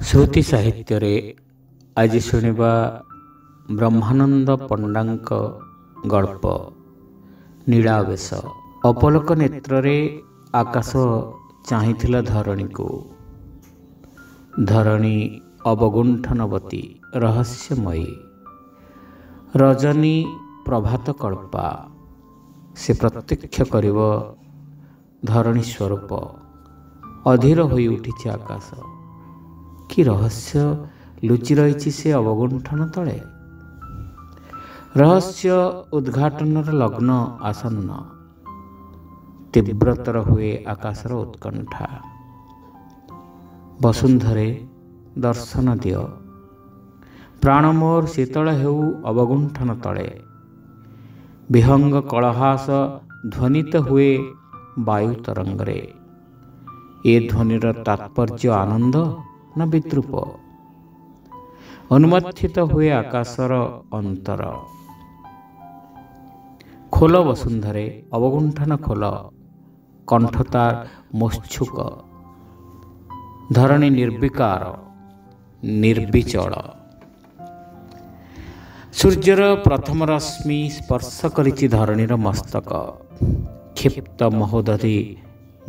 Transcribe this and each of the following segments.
ଶ୍ରୁତି ସାହିତ୍ୟରେ ଆଜି ଶୁଣିବା ବ୍ରହ୍ମାନନ୍ଦ ପଣ୍ଡାଙ୍କ ଗଳ୍ପ ନୀଳାବେଶ। ଅପଲୋକ ନେତ୍ରରେ ଆକାଶ ଚାହିଁଥିଲା ଧରଣୀକୁ। ଧରଣୀ ଅବଗୁଣ୍ଠନବତୀ ରହସ୍ୟମୟୀ। ରଜନୀ ପ୍ରଭାତ କଳ୍ପା ସେ ପ୍ରତ୍ୟକ୍ଷ କରିବ ଧରଣୀ ସ୍ୱରୂପ। ଅଧୀର ହୋଇ ଉଠିଛି ଆକାଶ। କି ରହସ୍ୟ ଲୁଚି ରହିଛି ସେ ଅବଗୁଣ୍ଠନ ତଳେ? ରହସ୍ୟ ଉଦ୍ଘାଟନର ଲଗ୍ନ ଆସନ୍ନ। ତୀବ୍ରତର ହୁଏ ଆକାଶର ଉତ୍କଣ୍ଠା। ବସୁନ୍ଧରେ ଦର୍ଶନ ଦିଅ। ପ୍ରାଣ ମୋର ଶୀତଳ ହେଉ ଅବଗୁଣ୍ଠନ ତଳେ। ବିହଙ୍ଗ କଳହାସ ଧ୍ୱନିତ ହୁଏ ବାୟୁ ତରଙ୍ଗରେ। ଏ ଧ୍ୱନିର ତାତ୍ପର୍ଯ୍ୟ ଆନନ୍ଦ ନା ବିଦ୍ରୂପ। ଅନୁମଥିତ ହୁଏ ଆକାଶର ଅନ୍ତର। ଖୋଲ ବସୁନ୍ଧରେ ଅବଗୁଣ୍ଠନ ଖୋଲ। କଣ୍ଠତା ମୋଚ୍ଛୁକ। ଧରଣୀ ନିର୍ବିକାର ନିର୍ବିଚଳ। ସୂର୍ଯ୍ୟର ପ୍ରଥମ ରଶ୍ମି ସ୍ପର୍ଶ କରିଛି ଧରଣୀର ମସ୍ତକ। କ୍ଷିପ୍ତ ମହୋଦଧି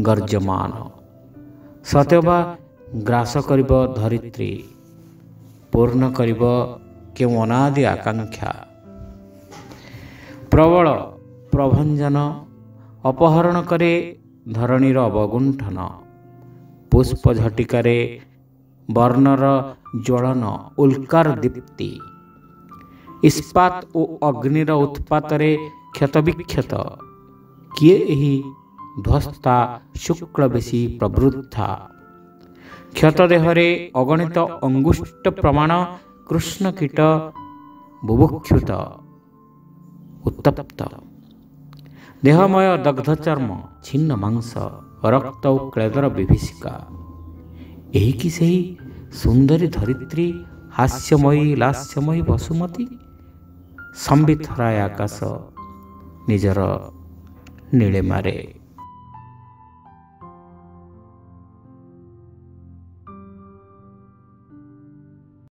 ଗର୍ଜମାନ। ସତେବା ଗ୍ରାସ କରିବ ଧରିତ୍ରୀ ପୂର୍ଣ୍ଣ କରିବ କେଉଁ ଅନାଦି ଆକାଂକ୍ଷା। ପ୍ରବଳ ପ୍ରଭଞ୍ଜନ ଅପହରଣ କରେ ଧରଣୀର ଅବଗୁଣ୍ଠନ। ପୁଷ୍ପ ଝଟିକାରେ ବର୍ଣ୍ଣର ଜ୍ୱଳନ ଉଲ୍କାର ଦୀପ୍ତି। ଇସ୍ପାତ ଓ ଅଗ୍ନିର ଉତ୍ପାତରେ କ୍ଷତବିକ୍ଷତ କିଏ ଏହି ଧ୍ୱସ୍ତା ଶୁକ୍ଳବେଶୀ ପ୍ରବୃଦ୍ଧା? କ୍ଷତ ଦେହରେ ଅଗଣିତ ଅଙ୍ଗୁଷ୍ଟ ପ୍ରମାଣ କୃଷ୍ଣ କୀଟ ବୁଭୁକ୍ଷୁତ। ଉତ୍ତପ୍ତ। ଦେହମୟ ଦଗ୍ଧ ଚର୍ମ ଛିନ୍ନ ମାଂସ ରକ୍ତ ଓ କ୍ଳେଦର ବିଭୀଷିକା। ଏହିକି ସେହି ସୁନ୍ଦରୀ ଧରିତ୍ରୀ ହାସ୍ୟମୟୀ ଲାସ୍ୟମୟୀ ବସୁମତୀ ସମ୍ବିତ ଆକାଶ ନିଜର ନୀଳିମାରେ।